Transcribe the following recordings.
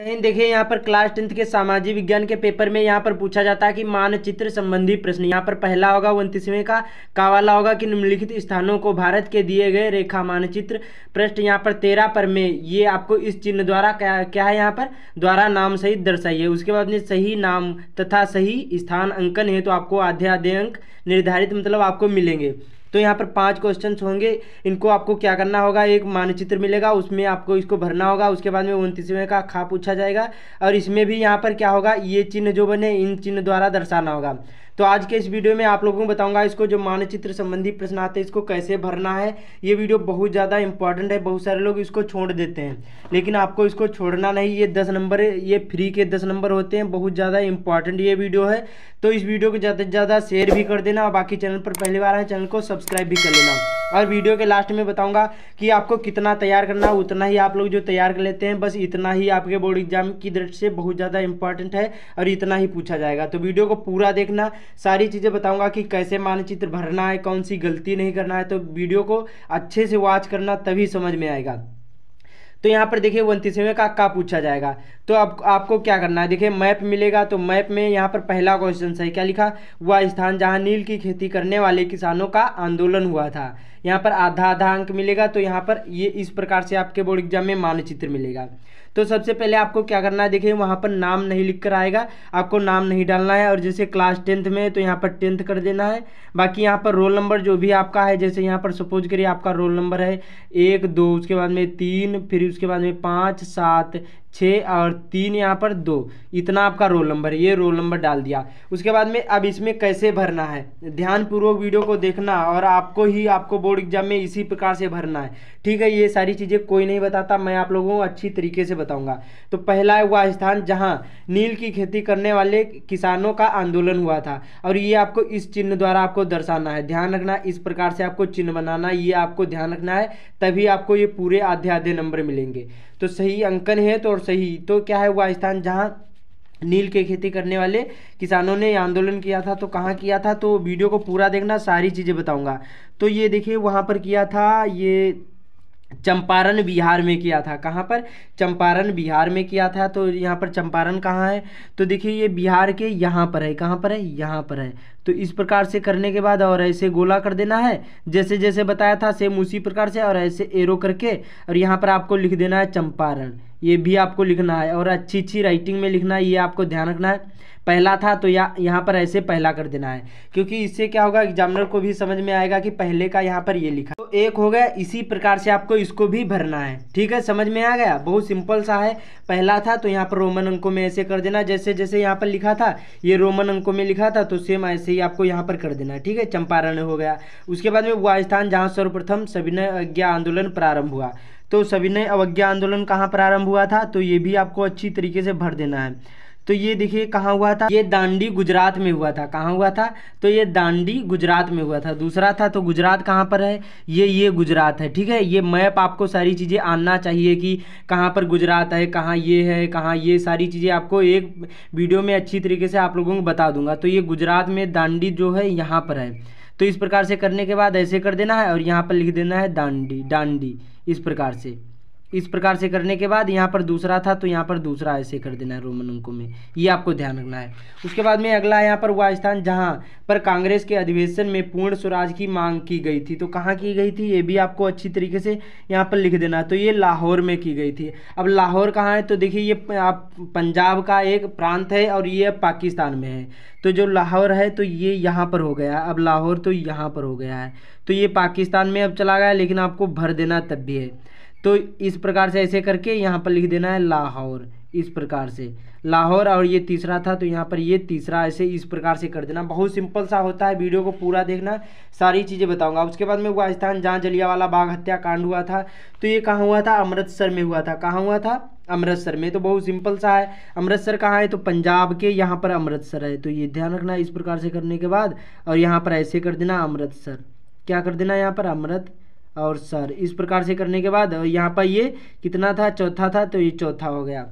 देखिए, यहाँ पर क्लास टेंथ के सामाजिक विज्ञान के पेपर में यहाँ पर पूछा जाता है कि मानचित्र संबंधी प्रश्न। यहाँ पर पहला होगा उनतीसवें का का वाला होगा कि निम्नलिखित स्थानों को भारत के दिए गए रेखा मानचित्र प्रश्न। यहाँ पर तेरह पर में, ये आपको इस चिन्ह द्वारा क्या क्या है यहाँ पर? द्वारा नाम सहित दर्शाइए। उसके बाद में सही नाम तथा सही स्थान अंकन है तो आपको आधे आधे अंक निर्धारित मतलब आपको मिलेंगे। तो यहाँ पर पाँच क्वेश्चन होंगे। इनको आपको क्या करना होगा? एक मानचित्र मिलेगा, उसमें आपको इसको भरना होगा, उसके बाद में उनतीसवें का खा पूछा जाएगा। और इसमें भी यहाँ पर क्या होगा? ये चिन्ह जो बने, इन चिन्ह द्वारा दर्शाना होगा। तो आज के इस वीडियो में आप लोगों को बताऊँगा इसको जो मानचित्र संबंधी प्रश्न आते हैं, इसको कैसे भरना है। ये वीडियो बहुत ज़्यादा इंपॉर्टेंट है, बहुत सारे लोग इसको छोड़ देते हैं। लेकिन आपको इसको छोड़ना नहीं, ये दस नंबर, ये फ्री के दस नंबर होते हैं, बहुत ज़्यादा इंपॉर्टेंट ये वीडियो है। तो इस वीडियो को ज़्यादा से ज़्यादा शेयर भी कर देना, और बाकी चैनल पर पहली बार आए चैनल को सब्सक्राइब भी कर लेना। और वीडियो के लास्ट में बताऊँगा कि आपको कितना तैयार करना है, उतना ही आप लोग जो तैयार कर लेते हैं, बस इतना ही आपके बोर्ड एग्ज़ाम की दृष्टि से बहुत ज़्यादा इंपॉर्टेंट है और इतना ही पूछा जाएगा। तो वीडियो को पूरा देखना, सारी चीज़ें बताऊँगा कि कैसे मानचित्र भरना है, कौन सी गलती नहीं करना है तो वीडियो को अच्छे से वॉच करना, तभी समझ में आएगा। तो यहाँ पर देखिए, उनतीसवें का का पूछा जाएगा। तो अब आपको क्या करना है? देखिए, मैप मिलेगा तो मैप में यहाँ पर पहला क्वेश्चन सही क्या लिखा? वह स्थान जहाँ नील की खेती करने वाले किसानों का आंदोलन हुआ था। यहाँ पर आधा आधा अंक मिलेगा तो यहाँ पर ये इस प्रकार से आपके बोर्ड एग्ज़ाम में मानचित्र मिलेगा। तो सबसे पहले आपको क्या करना है, देखिए वहाँ पर नाम नहीं लिख कर आएगा, आपको नाम नहीं डालना है, और जैसे क्लास टेंथ में तो यहाँ पर टेंथ कर देना है। बाकी यहाँ पर रोल नंबर जो भी आपका है, जैसे यहाँ पर सपोज़ करिए आपका रोल नंबर है एक, दो, उसके बाद में तीन, फिर उसके बाद में पाँच, सात, छः और तीन यहाँ पर दो। इतना आपका रोल नंबर ये रोल नंबर डाल दिया। उसके बाद में अब इसमें कैसे भरना है? ध्यानपूर्वक वीडियो को देखना और आपको ही आपको बोर्ड एग्ज़ाम में इसी प्रकार से भरना है। ठीक है, ये सारी चीज़ें कोई नहीं बताता, मैं आप लोगों को अच्छी तरीके से बताऊँगा। तो पहला है वह स्थान जहाँ नील की खेती करने वाले किसानों का आंदोलन हुआ था। और ये आपको इस चिन्ह द्वारा आपको दर्शाना है। ध्यान रखना, इस प्रकार से आपको चिन्ह बनाना, ये आपको ध्यान रखना है, तभी आपको ये पूरे आधे आधे नंबर मिलेंगे। तो सही अंकन है तो और सही तो क्या है वह स्थान जहाँ नील के खेती करने वाले किसानों ने आंदोलन किया था तो कहाँ किया था? तो वीडियो को पूरा देखना, सारी चीज़ें बताऊँगा। तो ये देखिए, वहाँ पर किया था, ये चंपारण बिहार में किया था। कहाँ पर? चंपारण बिहार में किया था। तो यहाँ पर चंपारण कहाँ है? तो देखिए, ये बिहार के यहाँ पर है। कहाँ पर है? यहाँ पर है। तो इस प्रकार से करने के बाद और ऐसे गोला कर देना है। जैसे जैसे बताया था सेम उसी प्रकार से और ऐसे एरो करके और यहाँ पर आपको लिख देना है चंपारण। ये भी आपको लिखना है और अच्छी अच्छी राइटिंग में लिखना है, ये आपको ध्यान रखना है। पहला था तो या, यहाँ पर ऐसे पहला कर देना है। क्योंकि इससे क्या होगा एग्जामिनर को भी समझ में आएगा कि पहले का यहाँ पर ये लिखा। तो एक हो गया, इसी प्रकार से आपको इसको भी भरना है। ठीक है, समझ में आ गया? बहुत सिंपल सा है। पहला था तो यहाँ पर रोमन अंकों में ऐसे कर देना। जैसे जैसे यहाँ पर लिखा था, ये रोमन अंकों में लिखा था तो सेम ऐसे ही आपको यहाँ पर कर देना है, ठीक है? चंपारण हो गया। उसके बाद में वह स्थान जहाँ सर्वप्रथम सविनय अज्ञा आंदोलन प्रारंभ हुआ। तो सविनय अवज्ञा आंदोलन कहाँ प्रारंभ हुआ था? तो ये भी आपको अच्छी तरीके से भर देना है। तो ये देखिए कहाँ हुआ था? ये दांडी गुजरात में हुआ था। कहाँ हुआ था? तो ये दांडी गुजरात में हुआ था। दूसरा था तो गुजरात कहाँ पर है? ये ये गुजरात है, ठीक है? ये मैप आपको सारी चीज़ें आना चाहिए कि कहाँ पर गुजरात है, कहाँ ये है, कहाँ ये, सारी चीज़ें आपको एक वीडियो में अच्छी तरीके से आप लोगों को बता दूँगा। तो ये गुजरात में दांडी जो है, यहाँ पर है। तो इस प्रकार से करने के बाद ऐसे कर देना है और यहाँ पर लिख देना है दांडी डांडी इस प्रकार से। इस प्रकार से करने के बाद यहाँ पर दूसरा था तो यहाँ पर दूसरा ऐसे कर देना है रोमन अंकों में। ये आपको ध्यान रखना है। उसके बाद में अगला यहाँ पर वह स्थान जहाँ पर कांग्रेस के अधिवेशन में पूर्ण स्वराज की मांग की गई थी। तो कहाँ की गई थी? ये भी आपको अच्छी तरीके से यहाँ पर लिख देना। तो ये लाहौर में की गई थी। अब लाहौर कहाँ है? तो देखिए, ये आप पंजाब का एक प्रांत है और ये पाकिस्तान में है। तो जो लाहौर है तो ये यहाँ पर हो गया। अब लाहौर तो यहाँ पर हो गया है। तो ये पाकिस्तान में अब चला गया, लेकिन आपको भर देना तब भी है। तो इस प्रकार से ऐसे करके यहाँ पर लिख देना है लाहौर, इस प्रकार से। लाहौर और ये तीसरा था तो यहाँ पर ये तीसरा ऐसे इस प्रकार से कर देना। बहुत सिंपल सा होता है, वीडियो को पूरा देखना, सारी चीज़ें बताऊँगा। उसके बाद में स्थान, जहाँ जलियावाला बाग हत्याकांड हुआ था। तो ये कहाँ हुआ था? अमृतसर में हुआ था। कहाँ हुआ था? अमृतसर में। तो बहुत सिंपल सा है। अमृतसर कहाँ है? तो पंजाब के यहाँ पर अमृतसर है। तो ये ध्यान रखना इस प्रकार से करने के बाद, और यहाँ पर ऐसे कर देना अमृतसर। क्या कर देना यहाँ पर? अमृत और सर, इस प्रकार से करने के बाद, यहाँ पर ये कितना था? चौथा था तो ये चौथा हो गया।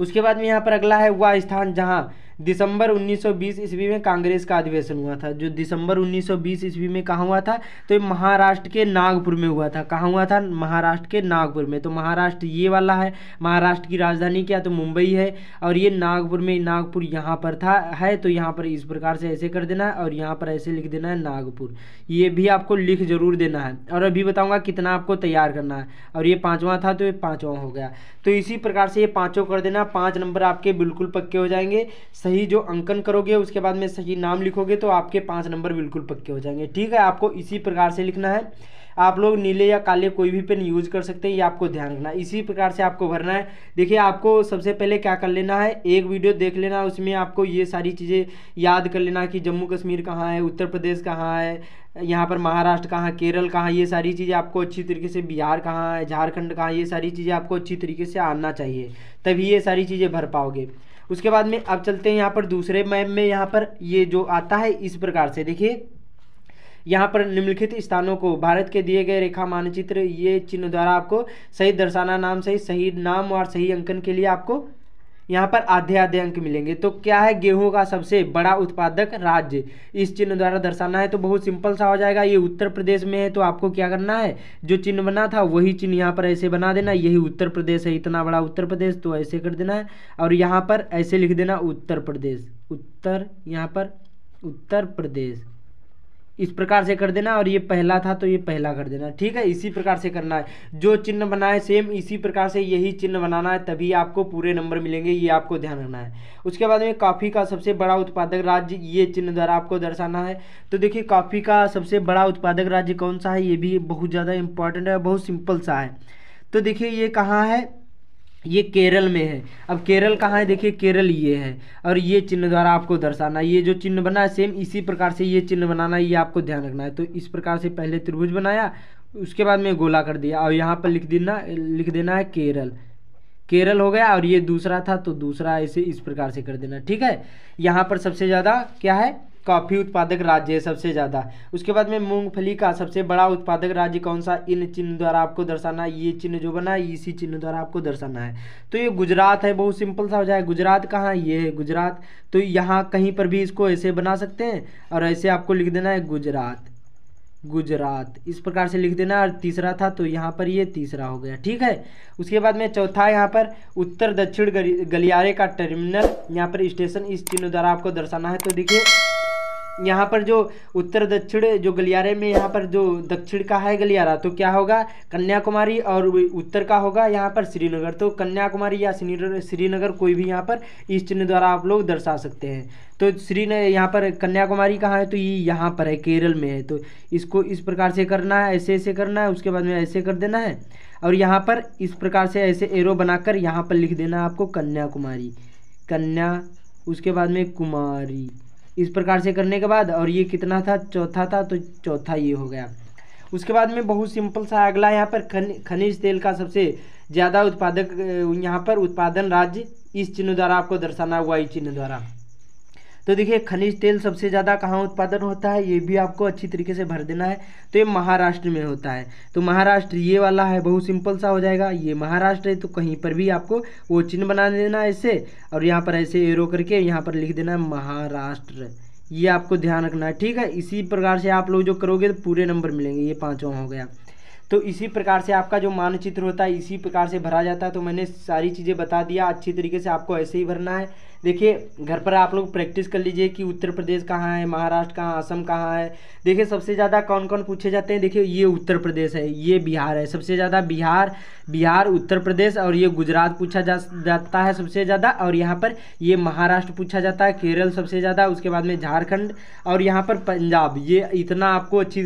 उसके बाद में यहाँ पर अगला है, वह स्थान जहाँ दिसंबर 1920 ईस्वी में कांग्रेस का अधिवेशन हुआ था। जो दिसंबर 1920 ईस्वी में कहाँ हुआ था? तो ये महाराष्ट्र के नागपुर में हुआ था। कहाँ हुआ था? महाराष्ट्र के नागपुर में। तो महाराष्ट्र ये वाला है, महाराष्ट्र की राजधानी क्या? तो मुंबई है। और ये नागपुर में, नागपुर यहाँ पर था, है तो यहाँ पर इस प्रकार से ऐसे कर देना है और यहाँ पर ऐसे लिख देना है नागपुर। ये भी आपको लिख ज़रूर देना है। और अभी बताऊँगा कितना आपको तैयार करना है। और ये पाँचवा था तो ये पाँचवा हो गया। तो इसी प्रकार से ये पाँचों कर देना। पाँच नंबर आपके बिल्कुल पक्के हो जाएँगे। सही जो अंकन करोगे, उसके बाद में सही नाम लिखोगे तो आपके पाँच नंबर बिल्कुल पक्के हो जाएँगे। ठीक है, आपको इसी प्रकार से लिखना है। आप लोग नीले या काले कोई भी पेन यूज़ कर सकते हैं, ये आपको ध्यान रखना इसी प्रकार से आपको भरना है। देखिए, आपको सबसे पहले क्या कर लेना है, एक वीडियो देख लेना, उसमें आपको ये सारी चीज़ें याद कर लेना कि जम्मू कश्मीर कहाँ है, उत्तर प्रदेश कहाँ है, यहाँ पर महाराष्ट्र कहाँ केरल कहाँ ये सारी चीज़ें आपको अच्छी तरीके से, बिहार कहाँ है, झारखंड कहाँ ये सारी चीज़ें आपको अच्छी तरीके से आना चाहिए, तभी ये सारी चीज़ें भर पाओगे। उसके बाद में अब चलते हैं यहाँ पर दूसरे मैप में। यहाँ पर ये जो आता है इस प्रकार से, देखिए। यहाँ पर निम्नलिखित स्थानों को, भारत के दिए गए रेखा मानचित्र, ये चिन्ह द्वारा आपको सही दर्शाना, नाम सही सही नाम और सही अंकन के लिए आपको यहाँ पर आधे आधे अंक मिलेंगे। तो क्या है, गेहूँ का सबसे बड़ा उत्पादक राज्य? इस चिन्ह द्वारा दर्शाना है तो बहुत सिंपल सा हो जाएगा। ये उत्तर प्रदेश में है तो आपको क्या करना है? जो चिन्ह बना था, वही चिन्ह यहाँ पर ऐसे बना देना। यही उत्तर प्रदेश है, इतना बड़ा उत्तर प्रदेश तो ऐसे कर देना है। और यहाँ पर ऐसे लिख देना उत्तर प्रदेश। उत्तर, यहाँ पर उत्तर प्रदेश। इस प्रकार से कर देना और ये पहला था तो ये पहला कर देना। ठीक है? इसी प्रकार से करना है। जो चिन्ह बनाए सेम इसी प्रकार से यही चिन्ह बनाना है, तभी आपको पूरे नंबर मिलेंगे, ये आपको ध्यान रखना है। उसके बाद में कॉफ़ी का सबसे बड़ा उत्पादक राज्य ये चिन्ह द्वारा आपको दर्शाना है। तो देखिए, कॉफ़ी का सबसे बड़ा उत्पादक राज्य कौन सा है? ये भी बहुत ज़्यादा इंपॉर्टेंट है बहुत सिंपल सा है। तो देखिए, ये कहाँ है? ये केरल में है। अब केरल कहाँ है? देखिए, केरल ये है। और ये चिन्ह द्वारा आपको दर्शाना ये जो चिन्ह बना है सेम इसी प्रकार से ये चिन्ह बनाना है, ये आपको ध्यान रखना है। तो इस प्रकार से पहले त्रिभुज बनाया, उसके बाद में गोला कर दिया। और यहाँ पर लिख देना लिख देना है केरल। केरल हो गया और ये दूसरा था तो दूसरा ऐसे इस प्रकार से कर देना। ठीक है? यहाँ पर सबसे ज़्यादा क्या है? कॉफ़ी उत्पादक राज्य है सबसे ज़्यादा। उसके बाद में मूंगफली का सबसे बड़ा उत्पादक राज्य कौन सा? इन चिन्ह द्वारा आपको दर्शाना है। ये चिन्ह जो बना है, इसी चिन्ह द्वारा आपको दर्शाना है। तो ये गुजरात है, बहुत सिंपल सा हो जाए। गुजरात कहाँ? ये है गुजरात। तो यहाँ कहीं पर भी इसको ऐसे बना सकते हैं और ऐसे आपको लिख देना है गुजरात। गुजरात। इस प्रकार से लिख देना। और तीसरा था तो यहाँ पर ये तीसरा हो गया। ठीक है? उसके बाद में चौथा यहाँ पर उत्तर दक्षिण गलियारे का टर्मिनल। यहाँ पर स्टेशन इस चिन्ह द्वारा आपको दर्शाना है। तो देखिए यहाँ पर जो उत्तर दक्षिण, जो गलियारे में यहाँ पर जो दक्षिण का है गलियारा तो क्या होगा? कन्याकुमारी और उत्तर का होगा यहाँ पर श्रीनगर। तो कन्याकुमारी या श्रीनगर कोई भी यहाँ पर इस चिन्ह द्वारा आप लोग दर्शा सकते हैं। तो श्री यहाँ पर कन्याकुमारी कहाँ है? तो ये यहाँ पर है, केरल में है। तो इसको इस प्रकार से करना है, ऐसे ऐसे करना है, उसके बाद में ऐसे कर देना है। और यहाँ पर इस प्रकार से ऐसे एरो बनाकर यहाँ पर लिख देना है आपको कन्याकुमारी। कन्या, उसके बाद में कुमारी। इस प्रकार से करने के बाद, और ये कितना था? चौथा था तो चौथा ये हो गया। उसके बाद में बहुत सिंपल सा अगला यहाँ पर खनिज तेल का सबसे ज़्यादा उत्पादक यहाँ पर उत्पादन राज्य इस चिन्ह द्वारा आपको दर्शाना हुआ, इस चिन्ह द्वारा। तो देखिए, खनिज तेल सबसे ज़्यादा कहाँ उत्पादन होता है? ये भी आपको अच्छी तरीके से भर देना है। तो ये महाराष्ट्र में होता है। तो महाराष्ट्र ये वाला है, बहुत सिंपल सा हो जाएगा। ये महाराष्ट्र है तो कहीं पर भी आपको वो चिन्ह बना देना है ऐसे और यहाँ पर ऐसे एरो करके यहाँ पर लिख देना है महाराष्ट्र। ये आपको ध्यान रखना है, ठीक है? इसी प्रकार से आप लोग जो करोगे तो पूरे नंबर मिलेंगे। ये पाँचवा हो गया। तो इसी प्रकार से आपका जो मानचित्र होता है, इसी प्रकार से भरा जाता है। तो मैंने सारी चीज़ें बता दिया। अच्छी तरीके से आपको ऐसे ही भरना है। देखिए, घर पर आप लोग प्रैक्टिस कर लीजिए कि उत्तर प्रदेश कहाँ है, महाराष्ट्र कहाँ, असम कहाँ है। देखिए, सबसे ज़्यादा कौन कौन पूछे जाते हैं? देखिए, ये उत्तर प्रदेश है, ये बिहार है। सबसे ज़्यादा बिहार बिहार, उत्तर प्रदेश और ये गुजरात पूछा जा, जाता है सबसे ज़्यादा और यहाँ पर ये महाराष्ट्र पूछा जाता है, केरल सबसे ज़्यादा, उसके बाद में झारखंड और यहाँ पर पंजाब। ये इतना आपको अच्छी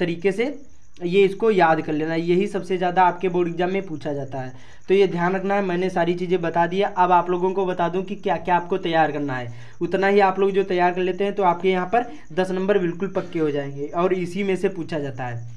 तरीके से ये इसको याद कर लेना, यही सबसे ज़्यादा आपके बोर्ड एग्ज़ाम में पूछा जाता है। तो ये ध्यान रखना है, मैंने सारी चीज़ें बता दिया अब आप लोगों को बता दूँ कि क्या क्या आपको तैयार करना है। उतना ही आप लोग जो तैयार कर लेते हैं तो आपके यहाँ पर दस नंबर बिल्कुल पक्के हो जाएँगे, और इसी में से पूछा जाता है।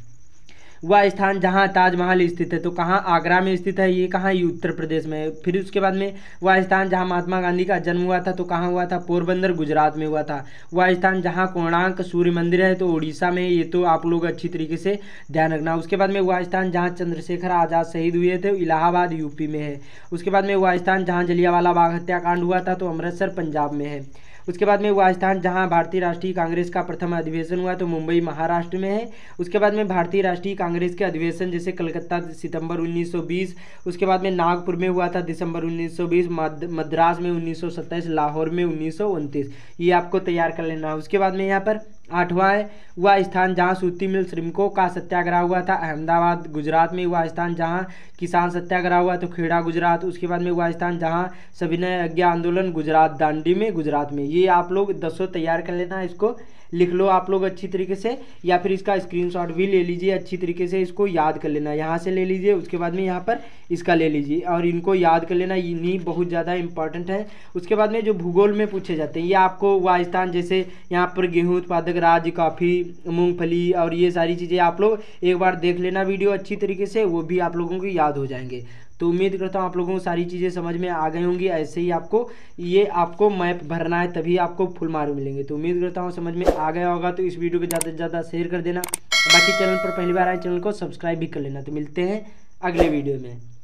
वह स्थान जहाँ ताजमहल स्थित है। तो कहाँ आगरा में स्थित है, ये कहाँ ये उत्तर प्रदेश में है। फिर उसके बाद में वह स्थान जहाँ महात्मा गांधी का जन्म हुआ था तो कहाँ हुआ था? पोरबंदर, गुजरात में हुआ था। वह स्थान जहाँ कोणार्क सूर्य मंदिर है तो उड़ीसा में ये तो आप लोग अच्छी तरीके से ध्यान रखना। उसके बाद में वह स्थान जहाँ चंद्रशेखर आज़ाद शहीद हुए थे, इलाहाबाद, यूपी में है। उसके बाद में वह स्थान जहाँ जलियावाला बाग हत्याकांड हुआ था तो अमृतसर, पंजाब में है। उसके बाद में वह स्थान जहाँ भारतीय राष्ट्रीय कांग्रेस का प्रथम अधिवेशन हुआ तो मुंबई, महाराष्ट्र में है। उसके बाद में भारतीय राष्ट्रीय कांग्रेस के अधिवेशन, जैसे कलकत्ता, सितंबर 1920 उसके बाद में नागपुर में हुआ था, दिसंबर 1920 मद्रास में उन्नीस सौ सत्ताईस। लाहौर में उन्नीस सौ उनतीस। ये आपको तैयार कर लेना है। उसके बाद में यहाँ पर आठवां है वह स्थान जहाँ सूती मिल श्रमिकों का सत्याग्रह हुआ था। अहमदाबाद, गुजरात में वह स्थान जहाँ किसान सत्याग्रह हुआ तो खेड़ा गुजरात, उसके बाद में वह स्थान जहाँ सविनय अज्ञा आंदोलन गुजरात, दांडी में, गुजरात में। ये आप लोग दसों तैयार कर लेना है इसको लिख लो आप लोग अच्छी तरीके से, या फिर इसका स्क्रीनशॉट भी ले लीजिए अच्छी तरीके से, इसको याद कर लेना। यहाँ से ले लीजिए, उसके बाद में यहाँ पर इसका ले लीजिए। और इनको याद कर लेना इन्हीं बहुत ज़्यादा इंपॉर्टेंट है। उसके बाद में जो भूगोल में पूछे जाते हैं, ये आपको वाजस्थान जैसे यहाँ पर गेहूँ उत्पादक राज्य, काफ़ी, मूँगफली और ये सारी चीज़ें आप लोग एक बार देख लेना वीडियो अच्छी तरीके से, वो भी आप लोगों को याद हो जाएँगे। तो उम्मीद करता हूँ आप लोगों को सारी चीज़ें समझ में आ गई होंगी। ऐसे ही आपको, ये आपको मैप भरना है, तभी आपको फुल मार्क मिलेंगे। तो उम्मीद करता हूँ समझ में आ गया होगा। तो इस वीडियो को ज़्यादा से ज़्यादा शेयर कर देना। बाकी चैनल पर पहली बार आए चैनल को सब्सक्राइब भी कर लेना। तो मिलते हैं अगले वीडियो में।